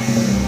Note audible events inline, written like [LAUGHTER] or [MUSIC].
Yeah. [LAUGHS]